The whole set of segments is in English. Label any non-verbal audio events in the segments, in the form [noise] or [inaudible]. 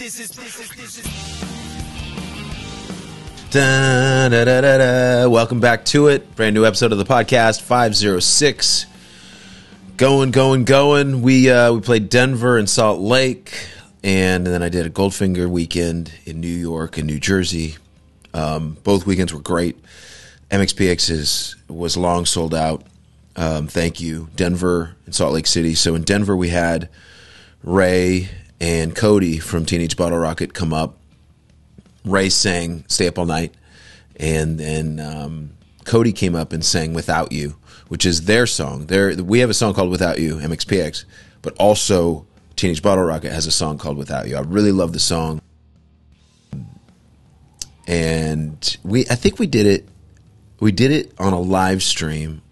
This is this is this is. Da, da, da, da, da. Welcome back to it. Brand new episode of the podcast, 506. Going, going, going. We uh, we played Denver and Salt Lake, and then I did a Goldfinger weekend in New York and New Jersey. Um, both weekends were great. MXPX is, was long sold out. Um, thank you, Denver and Salt Lake City. So in Denver, we had Ray and Cody from Teenage Bottle Rocket come up. Ray sang "Stay Up All Night," and then um, Cody came up and sang "Without You," which is their song. Their we have a song called "Without You" MXPX, but also Teenage Bottle Rocket has a song called "Without You." I really love the song, and we I think we did it we did it on a live stream,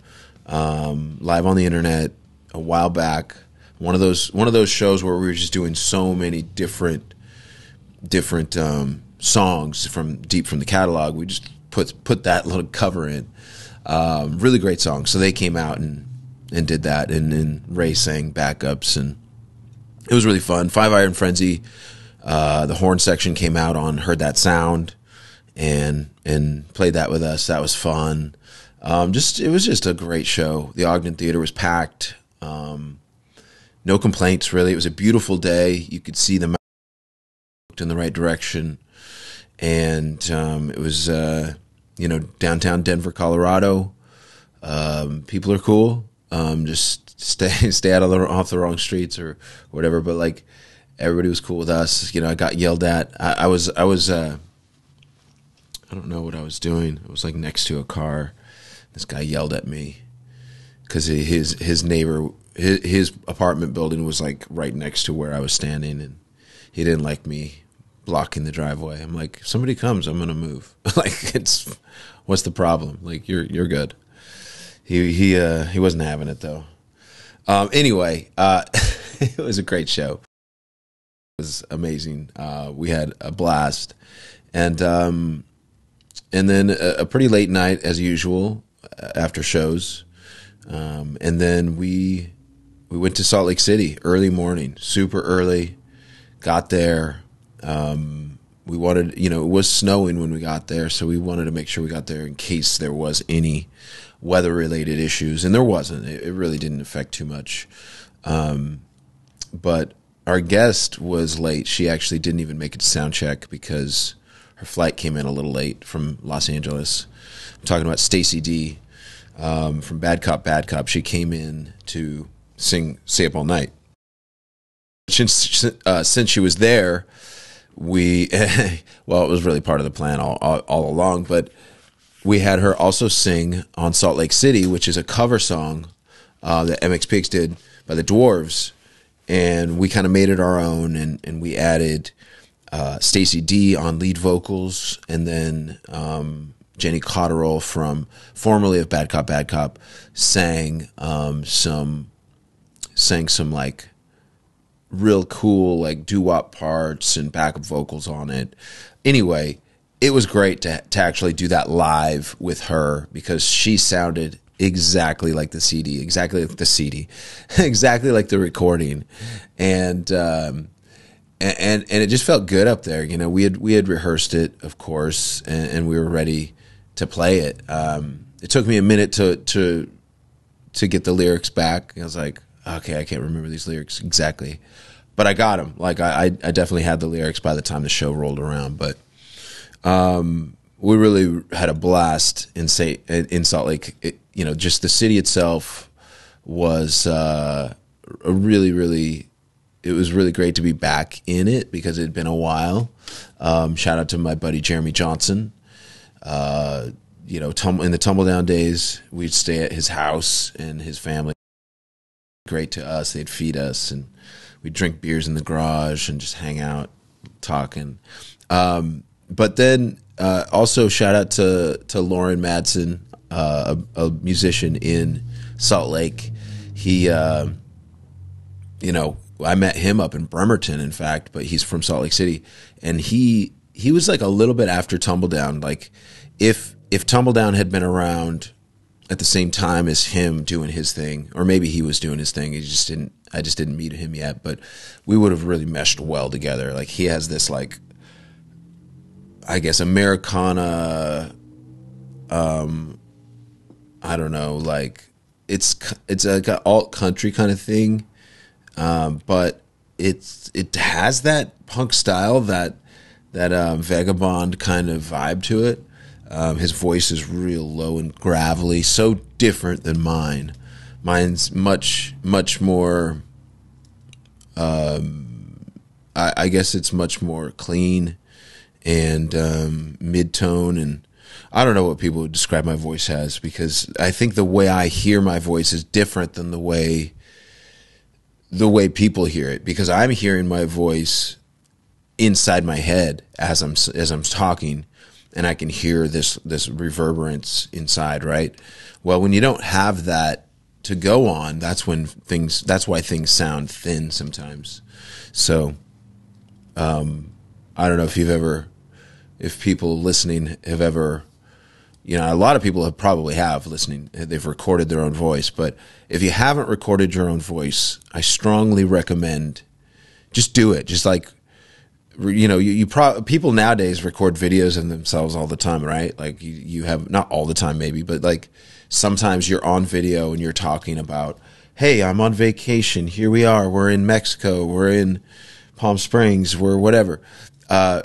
um, live on the internet a while back. One of those one of those shows where we were just doing so many different different um, songs from deep from the catalog. We just put put that [laughs] little cover in. Um, really great song. So they came out and and did that, and then Ray sang backups, and it was really fun. Five Iron Frenzy, uh, the horn section came out on Heard That Sound, and and played that with us. That was fun. Um, just it was just a great show. The Ogden Theater was packed. Um, no complaints really. It was a beautiful day. You could see the looked in the right direction, and um, it was uh, you know downtown Denver, Colorado. Um, people are cool. Um, just stay [laughs] stay out of the off the wrong streets or whatever. But like everybody was cool with us. You know, I got yelled at. I, I was I was. Uh, I don't know what I was doing. I was like next to a car. This guy yelled at me because his his neighbor his, his apartment building was like right next to where I was standing, and he didn't like me blocking the driveway. I'm like, if somebody comes, I'm gonna move. [laughs] like it's what's the problem? Like you're you're good. He he uh he wasn't having it though. Um anyway, uh [laughs] it was a great show. It was amazing. Uh we had a blast. And um and then a, a pretty late night as usual uh, after shows. Um and then we we went to Salt Lake City early morning, super early. Got there. Um, we wanted, you know, it was snowing when we got there, so we wanted to make sure we got there in case there was any weather related issues, and there wasn't. It, it really didn't affect too much. Um, but our guest was late. She actually didn't even make it to sound check because her flight came in a little late from Los Angeles. I'm talking about Stacey Dee um, from Bad Cop Bad Cop. She came in to sing "Stay Up All Night." Since uh, since she was there, we [laughs] well, it was really part of the plan all, all, all along. But we had her also sing on Salt Lake City, which is a cover song uh, that MXPX did by the Dwarves, and we kind of made it our own, and and we added uh, Stacey Dee on lead vocals, and then um, Jennie Cotterill from formerly of Bad Cop Bad Cop sang um, some sang some like real cool like doo-wop parts and backup vocals on it. Anyway, it was great to to actually do that live with her because she sounded exactly like the CD, exactly like the CD, [laughs] exactly like the recording, and um, and and it just felt good up there. You know, we had we had rehearsed it, of course, and, and we were ready to play it. Um, it took me a minute to to to get the lyrics back. I was like, okay, I can't remember these lyrics exactly, but I got them. Like I, I definitely had the lyrics by the time the show rolled around. But um, we really had a blast in say in Salt Lake. It, you know, just the city itself was uh, a really, really. It was really great to be back in it because it had been a while. Um, shout out to my buddy Jeremy Johnson. Uh, you know, tum- in the Tumbledown days, we'd stay at his house and his family great to us. They'd feed us and we'd drink beers in the garage and just hang out, talking. Um, but then uh, also shout out to to Lauren Madsen, uh, a, a, musician in Salt Lake. He, uh, you know, I met him up in Bremerton, in fact, but he's from Salt Lake City, and he he was like a little bit after Tumbledown. Like if if Tumbledown had been around at the same time as him doing his thing, or maybe he was doing his thing. He just didn't. I just didn't meet him yet, but we would have really meshed well together. Like he has this like, I guess Americana. Um, I don't know, like it's it's like an alt country kind of thing, um, but it's it has that punk style that that um, vagabond kind of vibe to it. Um, his voice is real low and gravelly, so different than mine. Mine's much much more. Um, I, I guess it's much more clean and um, mid tone and I don't know what people would describe my voice as because I think the way I hear my voice is different than the way the way people hear it because I'm hearing my voice inside my head as I'm as I'm talking and I can hear this this reverberance inside, right? Well, when you don't have that to go on, that's when things that's why things sound thin sometimes. So um I don't know if you've ever if people listening have ever you know, a lot of people have probably have listening. They've recorded their own voice, but if you haven't recorded your own voice, I strongly recommend just do it. Just like you know, you, you pro- people nowadays record videos of themselves all the time, right? Like you, you have not all the time, maybe, but like sometimes you're on video and you're talking about, hey, I'm on vacation. Here we are. We're in Mexico. We're in Palm Springs. We're whatever. Uh,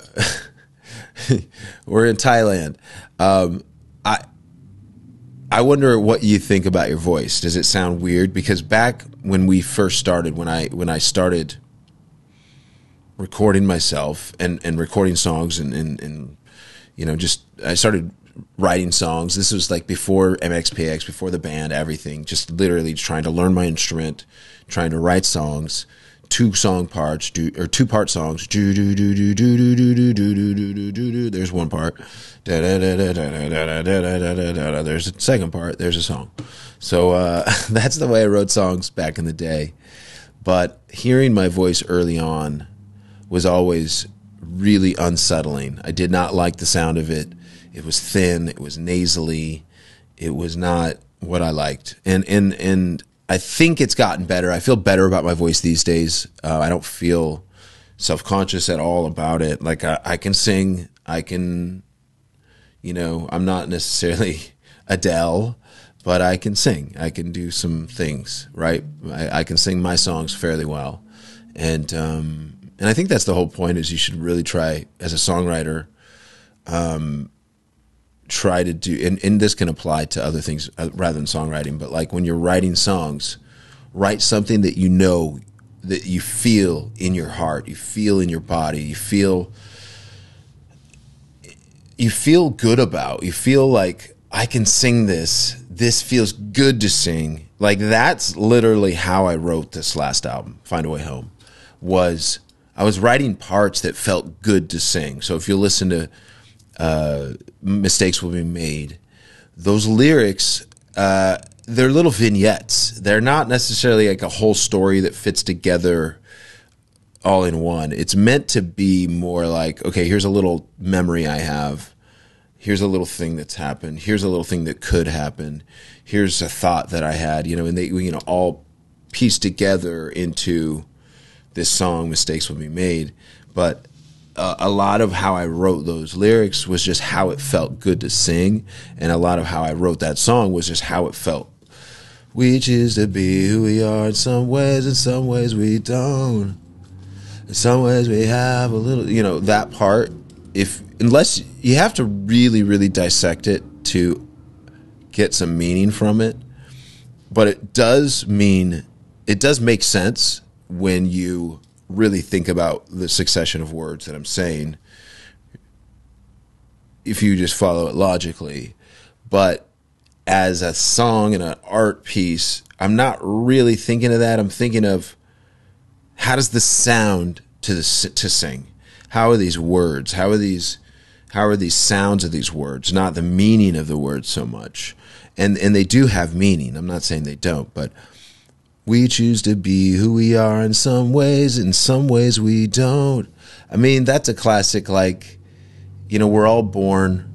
[laughs] we're in Thailand. Um, I I wonder what you think about your voice. Does it sound weird? Because back when we first started, when I when I started recording myself and, and recording songs and, and, and you know just I started writing songs. This was like before MXPX, before the band, everything. Just literally trying to learn my instrument, trying to write songs two song parts, do, or two part songs. Do do do do do do do do do do do do do do. There's one part. Da da da da da da da da da da da da. There's a second part. There's a song. So uh, that's the way I wrote songs back in the day. But hearing my voice early on was always really unsettling. I did not like the sound of it. It was thin. It was nasally. It was not what I liked. And and and I think it's gotten better. I feel better about my voice these days. Uh, I don't feel self conscious at all about it. Like I, I, can sing. I can, you know, I'm not necessarily [laughs] Adele, but I can sing. I can do some things, right? I, I can sing my songs fairly well, and um, and I think that's the whole point. Is you should really try as a songwriter. Um, try to do and, and this can apply to other things uh, rather than songwriting but like when you're writing songs write something that you know that you feel in your heart you feel in your body you feel you feel good about you feel like i can sing this this feels good to sing like that's literally how i wrote this last album find a way home was i was writing parts that felt good to sing so if you listen to uh, mistakes will be made. Those lyrics, uh, they're little vignettes. They're not necessarily like a whole story that fits together all in one. It's meant to be more like, okay, here's a little memory I have. Here's a little thing that's happened. Here's a little thing that could happen. Here's a thought that I had, you know, and they, you know, all pieced together into this song, Mistakes Will Be Made. But uh, a lot of how I wrote those lyrics was just how it felt good to sing, and a lot of how I wrote that song was just how it felt. We choose to be who we are in some ways, in some ways we don't. In some ways we have a little, you know, that part. If unless you have to really, really dissect it to get some meaning from it, but it does mean it does make sense when you really think about the succession of words that I'm saying if you just follow it logically. But as a song and an art piece, I'm not really thinking of that. I'm thinking of how does this sound to the, to sing? How are these words? How are these how are these sounds of these words? Not the meaning of the words so much. And and they do have meaning. I'm not saying they don't, but we choose to be who we are in some ways, in some ways we don't. I mean, that's a classic, like, you know, we're all born.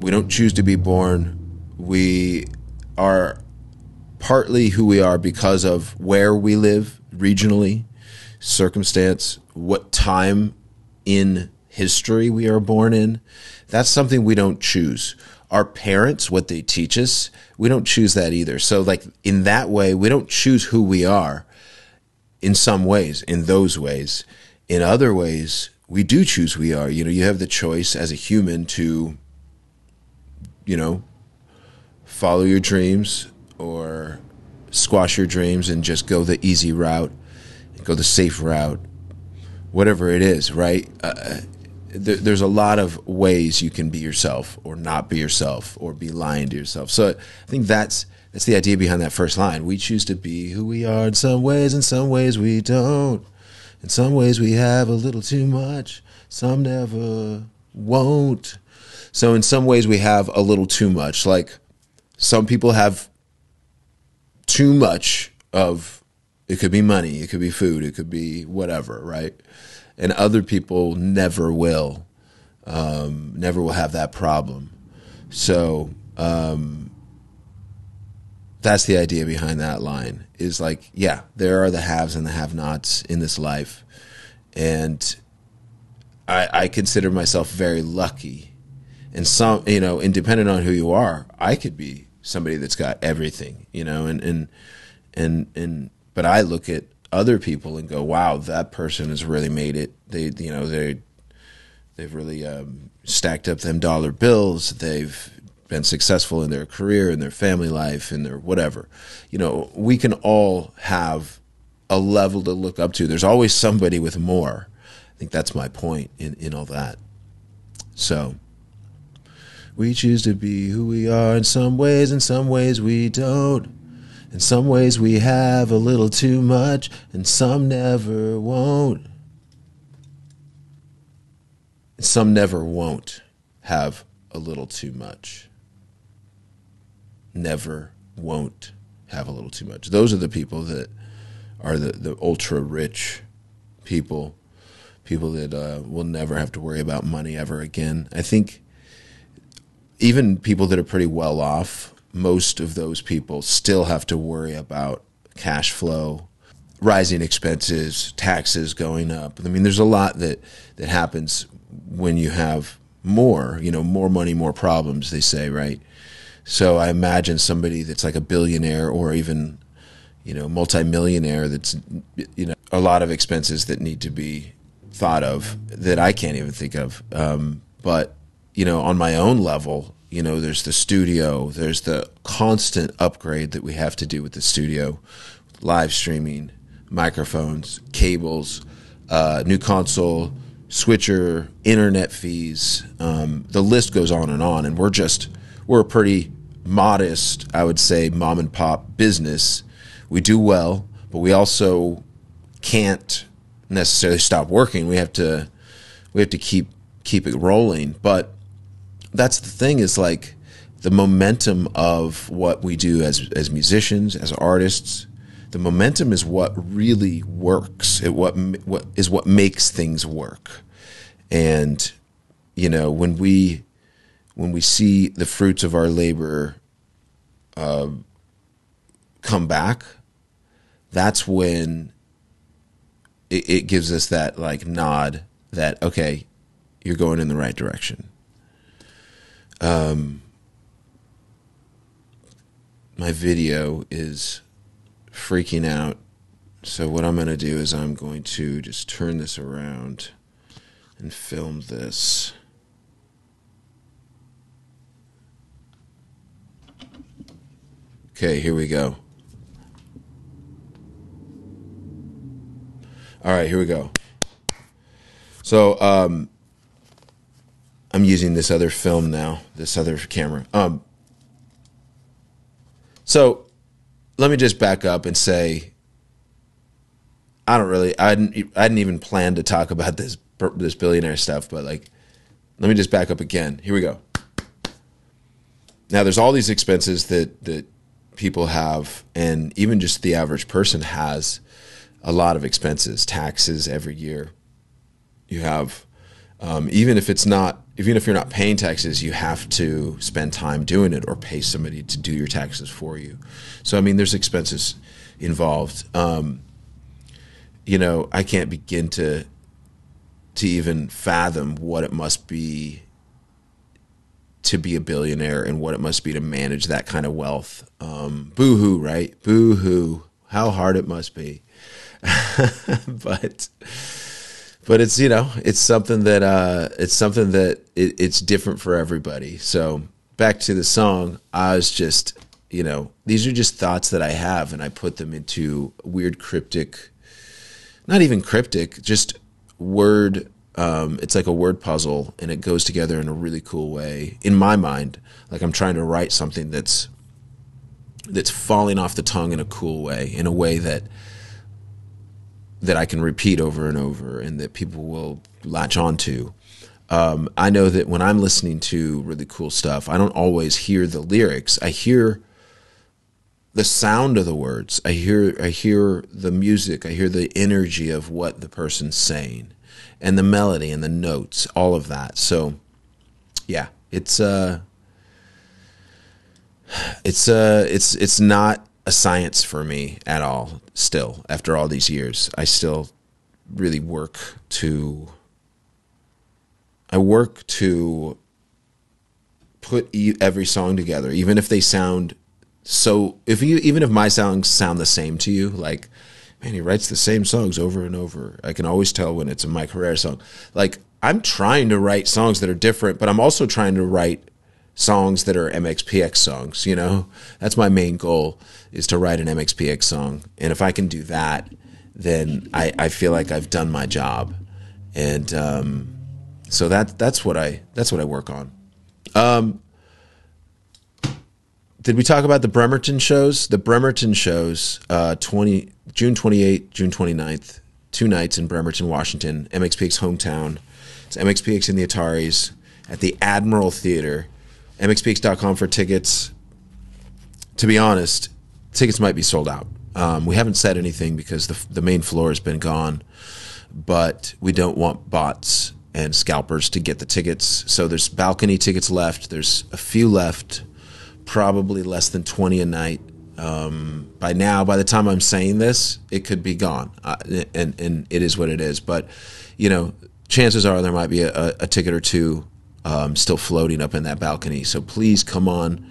We don't choose to be born. We are partly who we are because of where we live regionally, circumstance, what time in history we are born in. That's something we don't choose. Our parents, what they teach us, we don't choose that either. So, like, in that way, we don't choose who we are in some ways, in those ways. In other ways, we do choose who we are. You know, you have the choice as a human to, you know, follow your dreams or squash your dreams and just go the easy route, go the safe route, whatever it is, right? Uh, there, there's a lot of ways you can be yourself or not be yourself or be lying to yourself. So I think that's that's the idea behind that first line. We choose to be who we are in some ways, in some ways we don't. In some ways we have a little too much, some never won't. So in some ways we have a little too much. Like some people have too much of it could be money, it could be food, it could be whatever, right? And other people never will, um, never will have that problem. So um, that's the idea behind that line. Is like, yeah, there are the haves and the have-nots in this life, and I, I consider myself very lucky. And some, you know, independent on who you are, I could be somebody that's got everything, you know, and and and and but I look at other people and go, wow, that person has really made it. They, you know, they they've really um, stacked up them dollar bills. They've been successful in their career, in their family life, in their whatever. You know, we can all have a level to look up to. There's always somebody with more. I think that's my point in, in all that. So we choose to be who we are in some ways, in some ways we don't. In some ways we have a little too much, and some never won't. Some never won't have a little too much. Never won't have a little too much. Those are the people that are the, the ultra rich people, people that uh, will never have to worry about money ever again. I think even people that are pretty well off, most of those people still have to worry about cash flow, rising expenses, taxes going up. I mean, there's a lot that that happens when you have more, you know, more money, more problems, they say, right? So I imagine somebody that's like a billionaire or even, you know, multimillionaire that's, you know, a lot of expenses that need to be thought of that I can't even think of. Um, but you know, on my own level, you know, there's the studio, there's the constant upgrade that we have to do with the studio, live streaming, microphones, cables, uh, new console, switcher, internet fees. Um, the list goes on and on, and we're just we're a pretty modest, I would say, mom and pop business. We do well, but we also can't necessarily stop working. We have to we have to keep keep it rolling, but that's the thing is like the momentum of what we do as as musicians, as artists. The momentum is what really works. It what what is what makes things work. And you know when we when we see the fruits of our labor uh, come back, that's when it, it gives us that like nod that okay, you're going in the right direction um, my video is freaking out. So what I'm going to do is I'm going to just turn this around and film this. Okay, here we go. All right, here we go. So, um, I'm using this other film now, this other camera. Um, so let me just back up and say, I don't really, I didn't, I didn't even plan to talk about this this billionaire stuff, but like, let me just back up again. Here we go. Now, there's all these expenses that that people have, and even just the average person has a lot of expenses, taxes every year. You have um, even if it's not even if you're not paying taxes, you have to spend time doing it or pay somebody to do your taxes for you. So I mean, there's expenses involved. Um, you know, I can't begin to to even fathom what it must be to be a billionaire and what it must be to manage that kind of wealth. Um, boo hoo, right? Boo hoo. How hard it must be. [laughs] but but it's you know it's something that uh, it's something that it, it's different for everybody. So back to the song, I was just you know these are just thoughts that I have, and I put them into weird cryptic, not even cryptic, just word. Um, it's like a word puzzle, and it goes together in a really cool way. In my mind, like I'm trying to write something that's that's falling off the tongue in a cool way, in a way that that I can repeat over and over and that people will latch on to. Um, I know that when I'm listening to really cool stuff, I don't always hear the lyrics. I hear the sound of the words. I hear I hear the music. I hear the energy of what the person's saying, and the melody and the notes, all of that. So, yeah, it's uh, it's uh, it's it's not a science for me at all still. After all these years i still really work to i work to put every song together even if they sound so if you even if my songs sound the same to you like man he writes the same songs over and over. I can always tell when it's a mike herrera song. Like i'm trying to write songs that are different but i'm also trying to write songs that are MXPX songs. You know, that's my main goal is to write an MXPX song, and if I can do that, then I, I feel like I've done my job, and um, so that that's what I that's what I work on. Um, did we talk about the Bremerton shows? The Bremerton shows, uh, 20, June 28th, June 29th, two nights in Bremerton, Washington, MXPX hometown. It's MXPX in the Ataris at the Admiral Theater mxpx.com for tickets. To be honest, tickets might be sold out. Um, we haven't said anything because the, the main floor has been gone, but we don't want bots and scalpers to get the tickets. So there's balcony tickets left. There's a few left, probably less than 20 a night. Um, by now, by the time I'm saying this, it could be gone, uh, and and it is what it is. But you know, chances are there might be a, a ticket or two um, still floating up in that balcony. So please come on,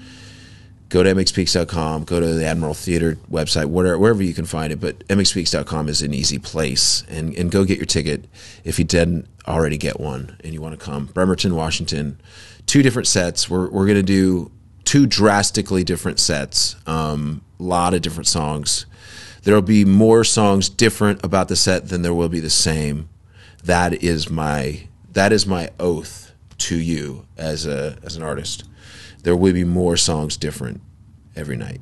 go to mxpx.com, go to the Admiral Theater website, whatever, wherever you can find it. But mxpx.com is an easy place, and and go get your ticket if you didn't already get one and you want to come. Bremerton, Washington, two different sets. We're we're gonna do two drastically different sets. A um, lot of different songs. There will be more songs different about the set than there will be the same. That is my that is my oath to you as a as an artist. There will be more songs different every night.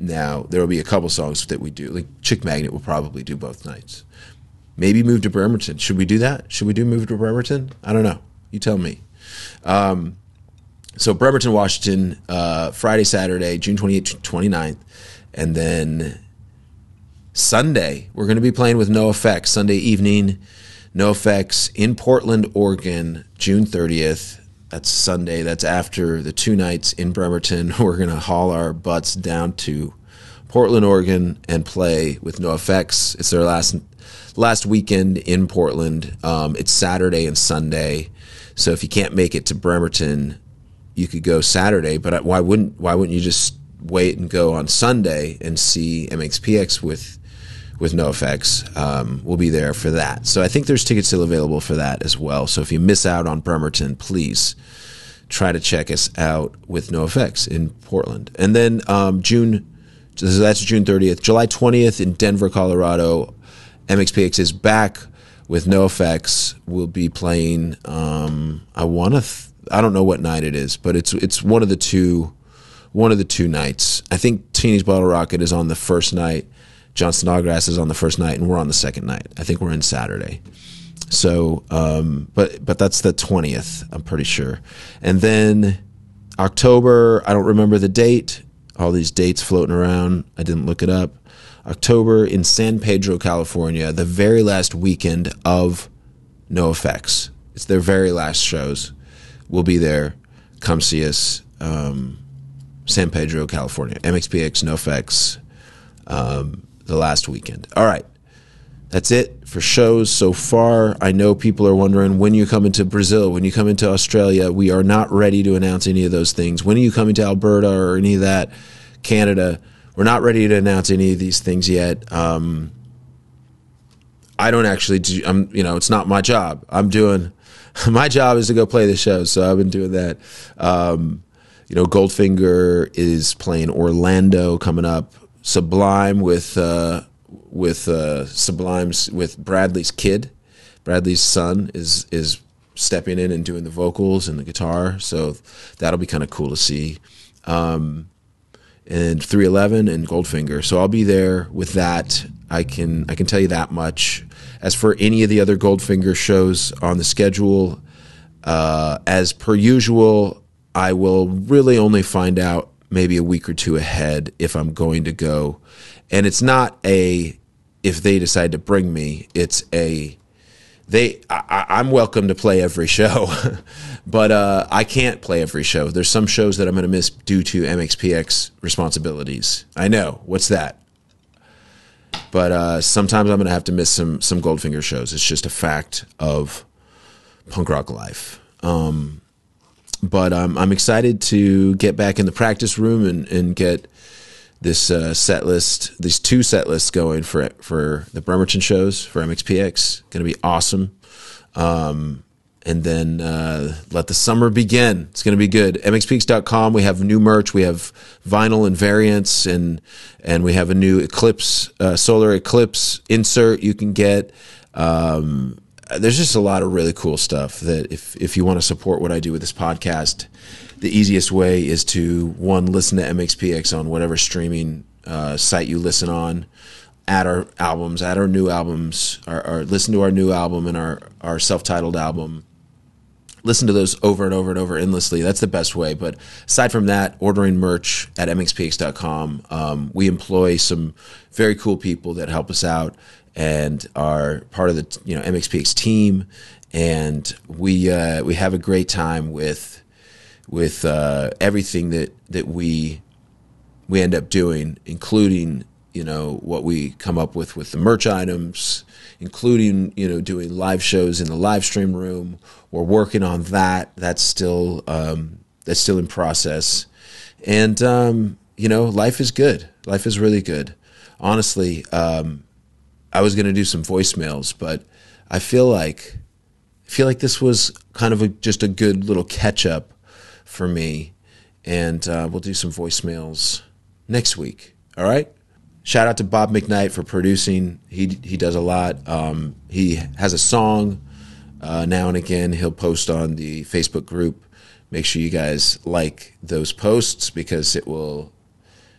Now there will be a couple songs that we do. Like Chick Magnet will probably do both nights. Maybe move to Bremerton. Should we do that? Should we do move to Bremerton? I don't know. You tell me. Um, so Bremerton, Washington, uh, Friday, Saturday, June 28th, 29th. And then Sunday, we're going to be playing with NOFX Sunday evening. NOFX in Portland, Oregon, June 30th. That's Sunday. That's after the two nights in Bremerton. [laughs] We're going to haul our butts down to Portland, Oregon, and play with NOFX. It's their last last weekend in Portland. Um, it's Saturday and Sunday. So if you can't make it to Bremerton, you could go Saturday. But why wouldn't why wouldn't you just wait and go on Sunday and see MXPX with with NOFX. Um, we'll be there for that. So I think there's tickets still available for that as well. So if you miss out on Bremerton, please try to check us out with NOFX in Portland. And then um, June, so that's June 30th. July 20th in Denver, Colorado, MXPX is back with NOFX. We'll be playing, um, I want to, th- I don't know what night it is, but it's it's one of the two one of the two nights. I think Teenage Bottle Rocket is on the first night Jon Snodgrass is on the first night, and we're on the second night. I think we're in Saturday. So, um, but but that's the twentieth. I'm pretty sure. And then October, I don't remember the date. All these dates floating around. I didn't look it up. October in San Pedro, California, the very last weekend of NOFX. It's their very last shows. We'll be there. Come see us. Um, San Pedro, California. MXPX, NoFX, um, the last weekend. All right. That's it for shows so far. I know people are wondering when you come into Brazil, when you come into Australia. We are not ready to announce any of those things. When are you coming to Alberta or any of that? Canada. We're not ready to announce any of these things yet. Um, I don't actually do. I'm, you know, it's not my job. I'm doing. [laughs] My job is to go play the show, so I've been doing that. Um, you know, Goldfinger is playing Orlando coming up. Sublime with uh, with uh, Sublime's with Bradley's kid, Bradley's son is is stepping in and doing the vocals and the guitar. So that'll be kind of cool to see. Um, and 311 and Goldfinger. So I'll be there with that. I can I can tell you that much. As for any of the other Goldfinger shows on the schedule, uh, as per usual, I will really only find out maybe a week or two ahead if I'm going to go. And it's not a if they decide to bring me, it's a they I, am welcome to play every show, [laughs] but uh, I can't play every show. There's some shows that I'm going to miss due to MXPX responsibilities. I know what's that, but uh, sometimes I'm going to have to miss some some Goldfinger shows. It's just a fact of punk rock life. Um, but um, I'm excited to get back in the practice room and, and get this uh, set list, these two set lists going for for the Bremerton shows for MXPX. Going to be awesome. Um, and then uh, let the summer begin. It's going to be good. MXPX.com. We have new merch. We have vinyl and variants, and and we have a new Eclipse uh, solar eclipse insert you can get. Um, there's just a lot of really cool stuff that if if you want to support what I do with this podcast, the easiest way is to one listen to MXPX on whatever streaming uh, site you listen on. Add our albums, add our new albums, or, listen to our new album and our our self-titled album. Listen to those over and over and over endlessly. That's the best way. But aside from that, ordering merch at mxpx.com. Um, we employ some very cool people that help us out and are part of the you know MXPX team, and we uh, we have a great time with with uh, everything that that we we end up doing, including you know what we come up with with the merch items, including you know doing live shows in the live stream room. We're working on that. That's still um, that's still in process, and um, you know life is good. Life is really good. Honestly, um, I was going to do some voicemails, but I feel like I feel like this was kind of a, just a good little catch up for me, and uh, we'll do some voicemails next week. All right. Shout out to Bob McKnight for producing. He he does a lot. Um, he has a song uh, now and again. He'll post on the Facebook group. Make sure you guys like those posts because it will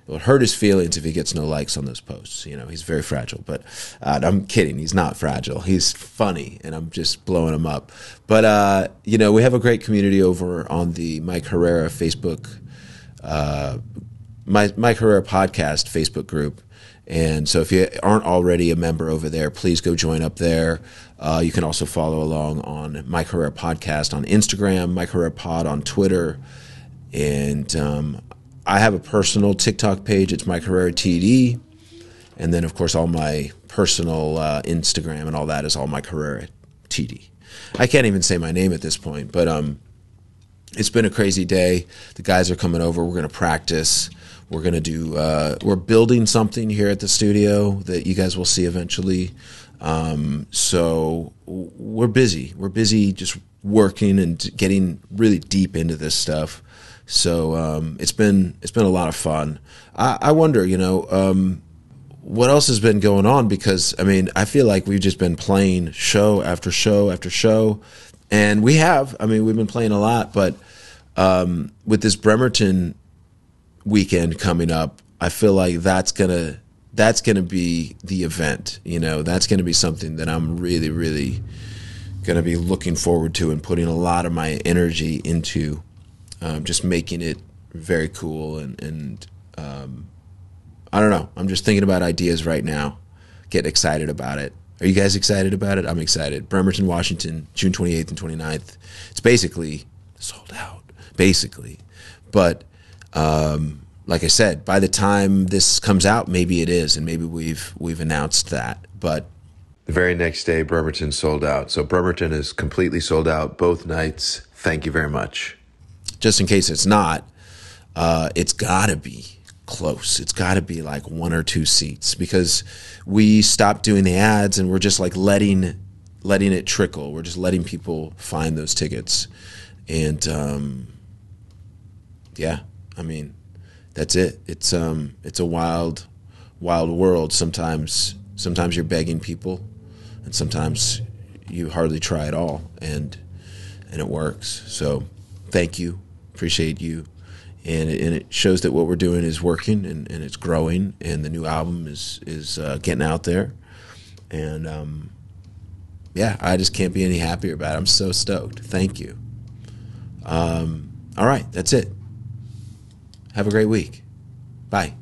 it would hurt his feelings if he gets no likes on those posts. You know, he's very fragile. But uh, I'm kidding. He's not fragile. He's funny, and I'm just blowing him up. But uh, you know, we have a great community over on the Mike Herrera Facebook, uh, my Mike Herrera podcast Facebook group. And so, if you aren't already a member over there, please go join up there. Uh, you can also follow along on Mike Herrera Podcast on Instagram, Mike Herrera Pod on Twitter, and um, I have a personal TikTok page. It's Mike Herrera TD. And then, of course, all my personal uh, Instagram and all that is all Mike Herrera TD. I can't even say my name at this point, but um, it's been a crazy day. The guys are coming over. We're going to practice. We're going to do, uh, we're building something here at the studio that you guys will see eventually. Um, so we're busy. We're busy just working and getting really deep into this stuff. So um, it's been it's been a lot of fun. I, I wonder, you know, um, what else has been going on? Because I mean, I feel like we've just been playing show after show after show, and we have. I mean, we've been playing a lot, but um, with this Bremerton weekend coming up, I feel like that's gonna that's gonna be the event. You know, that's gonna be something that I'm really, really gonna be looking forward to and putting a lot of my energy into um, just making it very cool and, and um, I don't know. I'm just thinking about ideas right now, getting excited about it. Are you guys excited about it? I'm excited. Bremerton, Washington, June 28th and 29th. It's basically sold out, basically. But um, like I said, by the time this comes out, maybe it is, and maybe we've we've announced that. But the very next day, Bremerton sold out. So Bremerton is completely sold out both nights. Thank you very much. Just in case it's not, uh, it's got to be close. It's got to be like one or two seats because we stopped doing the ads and we're just like letting letting it trickle. We're just letting people find those tickets, and um, yeah, I mean, that's it. It's um, it's a wild, wild world. Sometimes, sometimes you're begging people, and sometimes you hardly try at all, and and it works. So, thank you, appreciate you. And it, and it shows that what we're doing is working and, and it's growing and the new album is is uh, getting out there. And um, yeah i just can't be any happier about it. I'm so stoked. Thank you. Um, all right. That's it. Have a great week. Bye